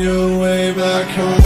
your way back home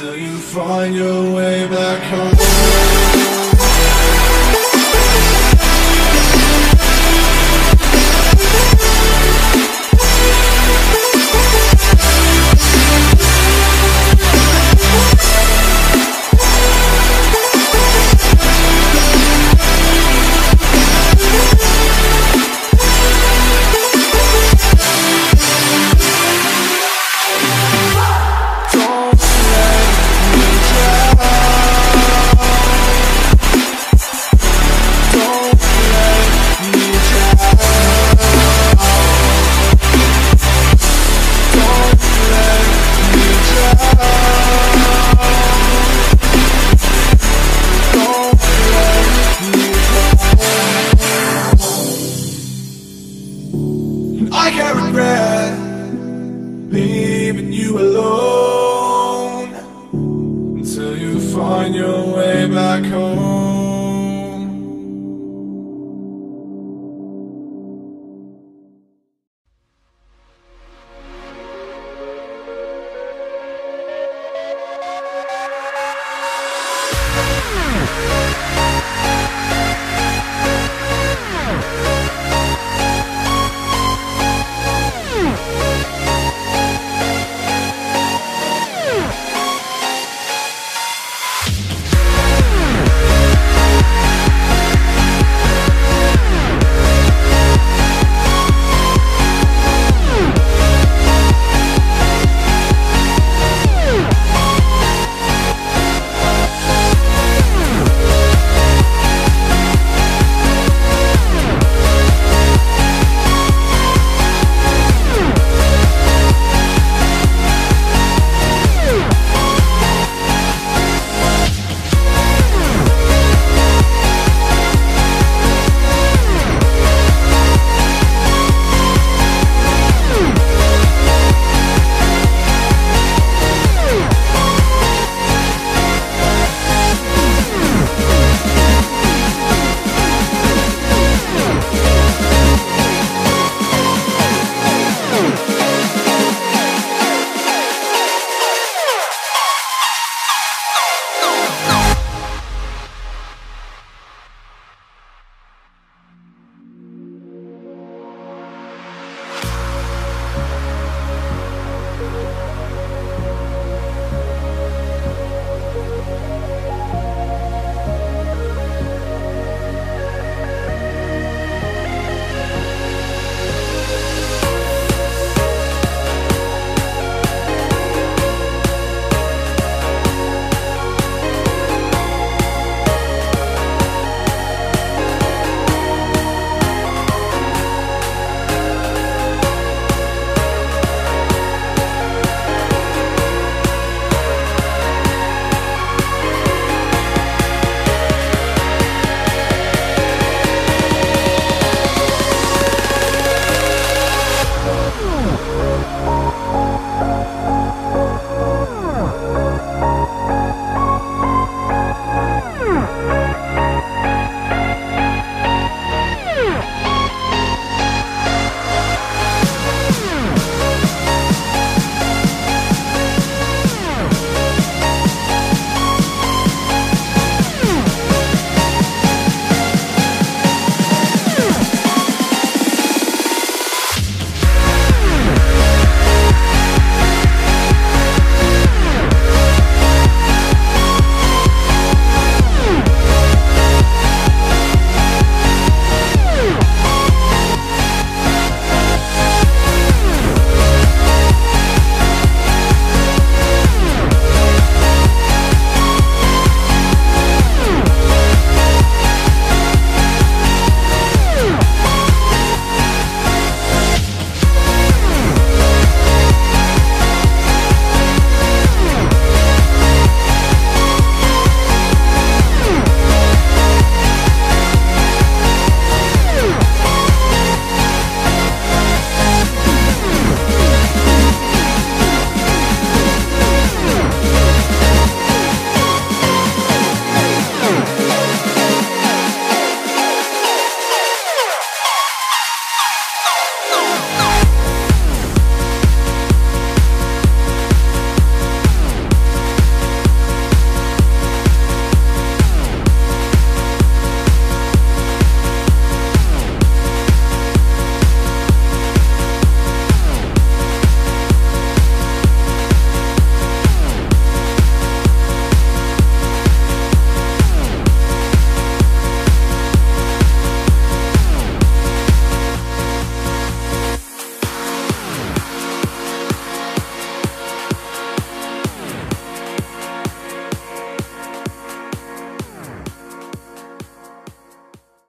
Until you find your way back home alone until